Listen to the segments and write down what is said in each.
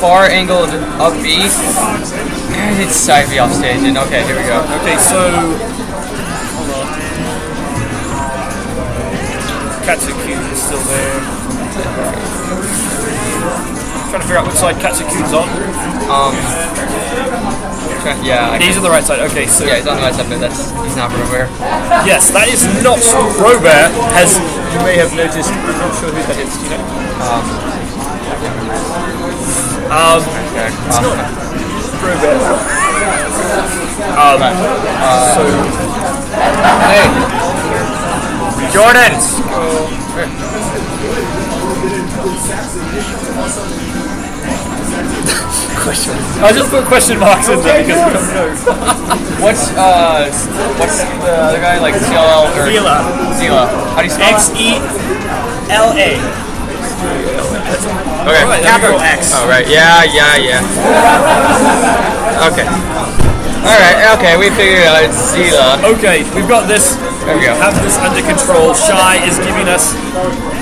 far angled upbeat. And it's side B off stage. And okay, here we go. Okay, so. Hold on. Katsuki is still there. Trying to figure out which side Katsuki's on. Um, yeah, I, He's on the right side. Okay, so. yeah, he's on the right side, but that's he's not where. Yes, that is not Robert, as you may have noticed. I'm not sure who that is. Do you know? Um, Okay. it's not Robert. Um, so, hey, Jordan. I just put question marks in there because we don't know. What's uh, what's the other guy like CLL or Xela. Xela? How do you spell X L A. it? E L A. Okay. Right, there. X. Oh right. Yeah, yeah, yeah. Okay. All right. Okay, we figured it out. It's Xela. Okay, we've got this. There we go. Have this under control. Shy is giving us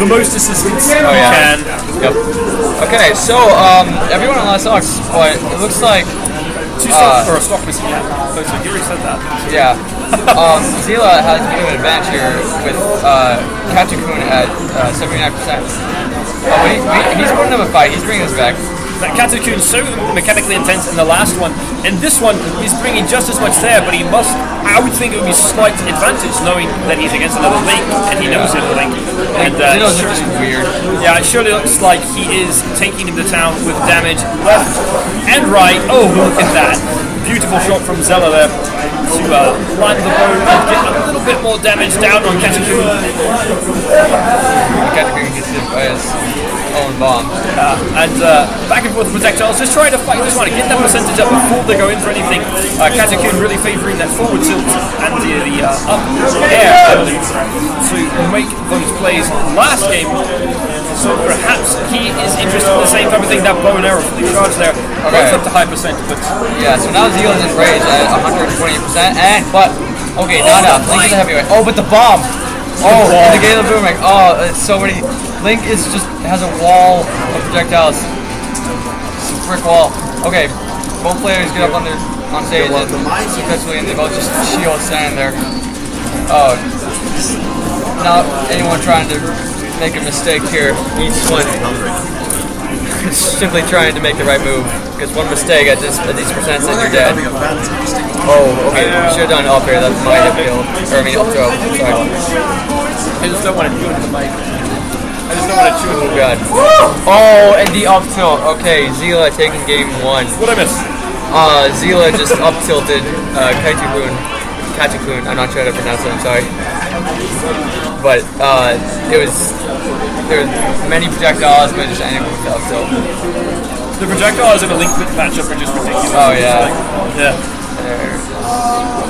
the most assistance Oh we yeah. can. Yep. Okay, so um, everyone on last sucks, but it looks like Two Uh, stock or a stock missing. Yeah. So you already said that. yeah. Um, Xela has a bit of an advantage here with uh, Katakun at uh, 79%. Oh, he, he- he's putting up a fight. He's bringing us back. That Katakun's so mechanically intense in the last one. In this one, he's bringing just as much there, but he must. I would think it would be slight advantage knowing that he's against another Link and he knows him Link. And uh, Xela's just weird. Yeah, it surely looks like he is taking him to town with damage left and right. Oh, look at that. Beautiful shot from Xela there to uh, line the bow and get a little bit more damage down on Katakun. Katakun gets hit by his own bomb. Uh, and uh, back and forth projectiles, just trying to fight this one, get that percentage up before they go in for anything. Uh, Katakun really favouring that forward tilt and the, the uh, up air ability to make those plays last game. So perhaps he is interested in the same type of thing, that bow and arrow for the charge there. Goes up to high percent, but Yeah, so now Xela's in rage at 120%, and, but, okay, not enough. Link is a heavyweight. Oh, but the bomb! Oh, and the Gale Boomerang. Oh, it's so many. Link is just, has a wall of projectiles. It's a brick wall. Okay, both players get up on their, on stage and successfully, and they both just shield standing there. Oh, not anyone trying to make a mistake here. Each one simply trying to make the right move. Because one mistake at this at these percents and you're dead. Oh, okay. Should have done up here. That might have killed. Or I mean up throw. Sorry. I just don't want to do it to the mic. I just don't want to chew it. Oh god. Oh, and the up tilt. Okay, Xela taking game one. What did I miss? Uh, Xela just up tilted uh, Kaitakun. Katakun. I'm not sure how to pronounce it. I'm sorry. But uh, it was there were many projectiles, but just ended with the up tilt. The projectiles in a link matchup are just ridiculous. Oh yeah. Yeah. They're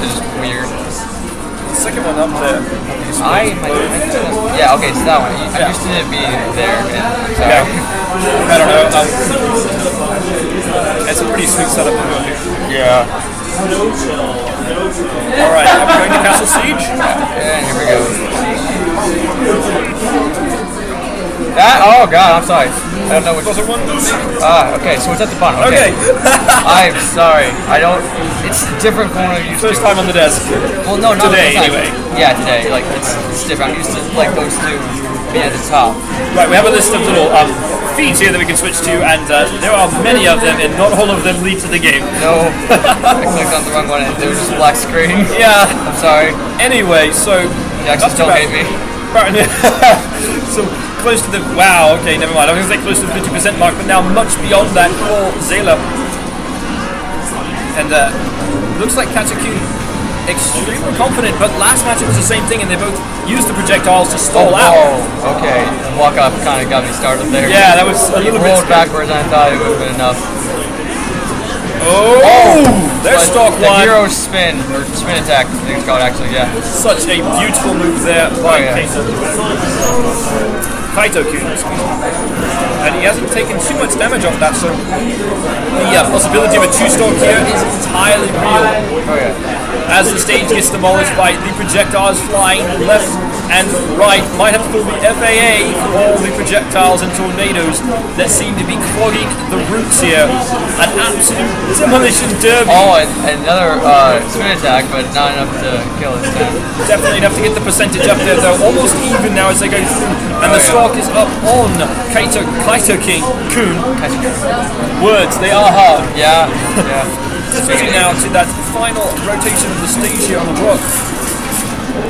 it's just weird. The second one up there. I might. Yeah, okay, so that one. I'm used to it being there. And, sorry. Yeah. I don't know. Um, it's a pretty sweet setup we've got here. Yeah. All right, I'm going to Castle Siege. And here we go. That, oh god, I'm sorry. I don't know which Was it one? Ah, okay, so it's at the bottom. Okay. I'm sorry. I don't. It's different from what I'm used First to. time on the desk. Well, no, not Today, the first time. anyway. Yeah, today. Like it's, it's different. I'm used to like those two the top. Right, we have a list of little um, feeds here that we can switch to, and uh, there are many of them, and not all of them lead to the game. No, I clicked on the wrong one and there was just a black screen. Yeah. I'm sorry. Anyway, so Jackson, don't about- hate me. Right, so close to the wow. Okay, never mind. I was going to say close to the fifty percent mark, but now much beyond that for Xela. And uh, looks like Katakun extremely confident, but last match it was the same thing, and they both used the projectiles to stall out. Oh, okay. Walk off kind of got me started there. Yeah, that was a He little bit. rolled backwards and I thought it would have been enough. Oh, there's But stock the one. hero spin, or spin attack, I think it's called actually, yeah. Such a beautiful move there by Oh, yeah. Kaito. Kaito. And he hasn't taken too much damage off that, so the uh, possibility of a two-star here is entirely real. Oh yeah. As the stage gets demolished by the projectiles flying left and right might have to call the FAA for all the projectiles and tornadoes that seem to be clogging the routes here. An absolute demolition derby. Oh, and, another uh, spin attack, but not enough to kill this time. Definitely enough to get the percentage up there, though. Almost even now as they go through. And the Oh, yeah. stock is up on Kaito, Kaito King, Kun. Words, they are hard. Yeah, yeah. Switching now to that final rotation of the stage here on the rock.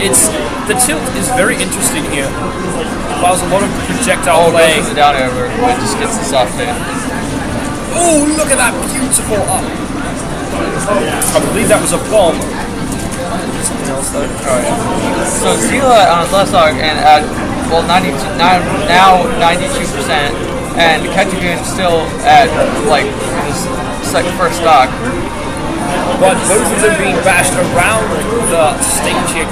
It's the tilt is very interesting here. Allows a lot of projectile Oh, play. the down but it just gets the soft hit. Oh, look at that beautiful up. I believe that was a bomb. Something else though. Oh, yeah. So Xela on his uh, left stock and at, well, 92, now, now 92%, and Ketchigun still at, like, his second, first stock. But both of them being bashed around the stage here.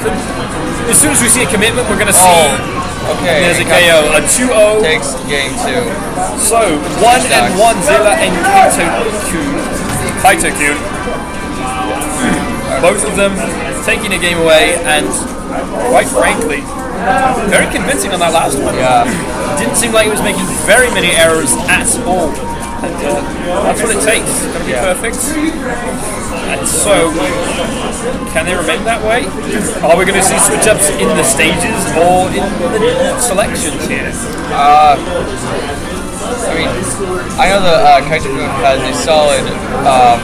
As soon as we see a commitment, we're going to see Oh, okay. there's a KO. A 2-0. Takes game two. So, one and one, Xela and Kaito Coon. Kaito. Both of them taking a game away, and quite frankly, very convincing on that last one. Yeah. Didn't seem like he was making very many errors at all. And uh, that's what it takes. It's going to be Yeah. perfect. And so, can they remain that way? Are we going to see switch ups in the stages or in the selections here? I mean, I know that uh, Kaito Coon has a solid um,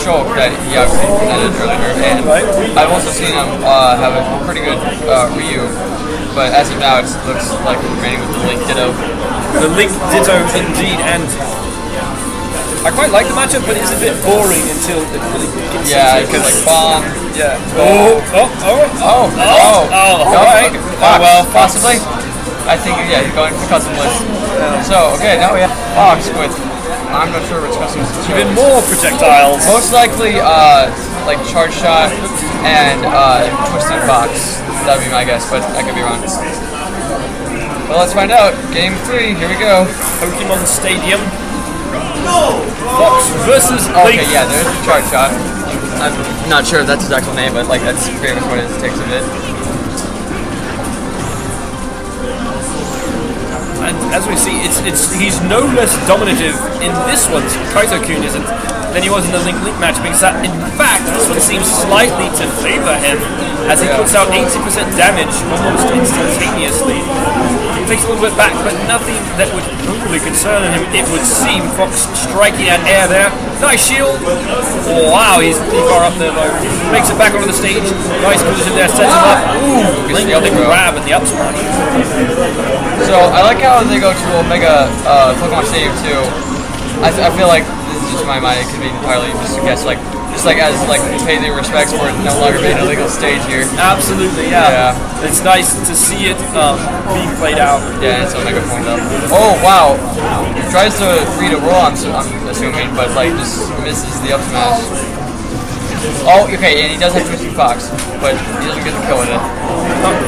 show that he obviously presented earlier, and I've also seen him uh, have a pretty good uh, Ryu, but as of now, it looks like we're remaining with the Link Ditto. The Link Ditto indeed, and I quite like the matchup, but it's a bit boring until it really gets Yeah, because like bomb. yeah. Oh, oh, oh, Oh, oh, oh, oh, no, alright. Fox, Oh, well, possibly. I think yeah, he's going for custom list. So okay, now we have Fox with I'm not sure which custom list. Even more projectiles. Most likely, uh, like charge shot and uh, twisted fox. That'd be my guess, but I could be wrong. Well, let's find out. Game three. Here we go. Pokemon Stadium. Fox versus Okay, Link. yeah, there's the charge shot. I'm not sure if that's his actual name, but like that's pretty much what it takes of it. And as we see, it's it's he's no less dominative in this one. Kaito Coon isn't than he was in the Link Link match because that, in fact, this one seems slightly to favour him as he puts out 80% damage almost instantaneously. Takes a little bit back, but nothing that would overly concern him. It would seem Fox striking at air there. Nice shield. Oh, Wow, he's pretty far up there though. Makes it back onto the stage. Nice position there, sets him up. Ooh, Link the other grab and the up smash. So I like how they go to Omega uh, Pokemon Stadium too. I, I feel like my mind. It could be entirely just a guess. Like just like as like pay their respects for it no longer being a legal stage here. Absolutely, yeah. yeah. It's nice to see it um, being played out. Yeah, it's Omega point up. Oh wow! He Tries to read a roll. I'm, I'm assuming, but like just misses the up smash. Oh, okay, and he does have Twisted Fox, but he doesn't get the kill with it.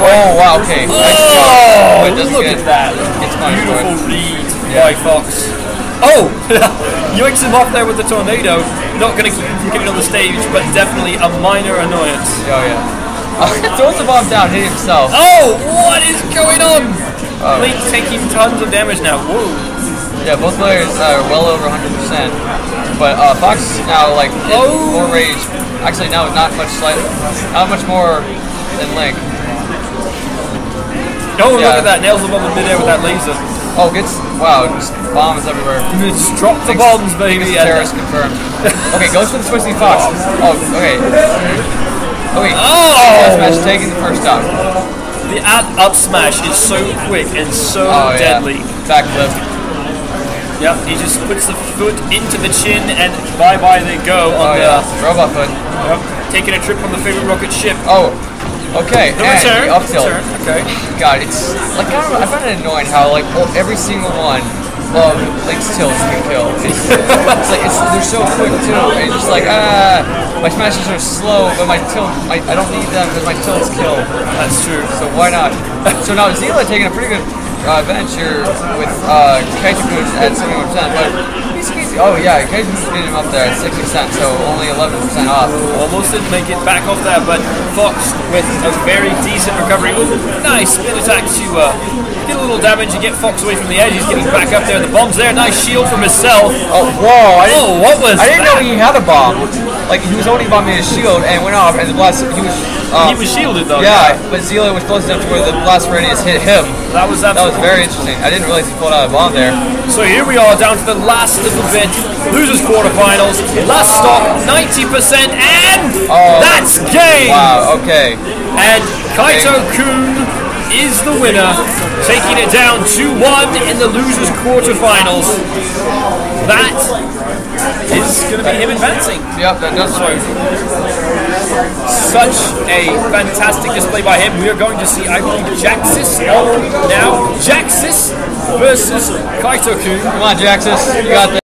Oh wow! Okay, nice but Oh, doesn't look get at that. For Beautiful read Yeah. by Fox. Oh! Yoinks him off there with the tornado. Not going to keep him getting on the stage, but definitely a minor annoyance. Oh yeah. Throws the bomb down, hit himself. Oh! What is going on? Oh. Link taking tons of damage now. Whoa. Yeah, both players are well over 100%. But uh, Fox is now like in Oh. more rage. Actually, now not much slightly, not much more than Link. Oh, Yeah. look at that. Nails the bomb in midair with that laser. Oh, gets wow, just bombs everywhere. Just drop the bombs, baby. Terrorist confirmed. Okay, goes for the twisting fox. Oh, okay. Okay. Oh! Smash taking the first stop. The up, up smash is so quick and so Oh yeah. deadly. Backflip. Yep, he just puts the foot into the chin and bye bye they go Oh on yeah. Robot foot. yep, taking a trip on the favorite rocket ship. Oh. Okay. And the up tilt. Okay. God, it's like I, don't know, I find it annoying how like oh, every single one of Link's tilts can kill. It's, it's like it's, they're so quick too. It's just like ah, my smashes are slow, but my tilt my, I don't need them because my tilts kill. That's true. So why not? so now Xela taking a pretty good uh, here with uh, Kaiju at 71%, but Oh yeah, Kaijin's getting him up there at 60%, so only 11% off. Almost didn't make it back off there, but Fox with a very decent recovery. Ooh, nice spin attack to uh, get a little damage and get Fox away from the edge. He's getting back up there. The bomb's there. Nice shield from himself. Oh, whoa! I Oh, what was I didn't that? know he had a bomb. Like he was only bombing his shield and went off, and the blast he was. Uh, He was shielded though. yeah, but Xela was close enough to where the blast radius hit him. That was That was very interesting. I didn't realize he pulled out a bomb there. So here we are down to the last little bit. Losers quarterfinals. Last stop, 90%, and Oh. that's game. Wow. Okay. And Kaito Coon is the winner, taking it down 2-1 in the losers quarterfinals. That is going to be him advancing. Yep. That does. So, such a fantastic display by him. We are going to see, I believe, Jaxas on now. Jaxas versus Kaito Coon. Come on, Jaxas. You got this.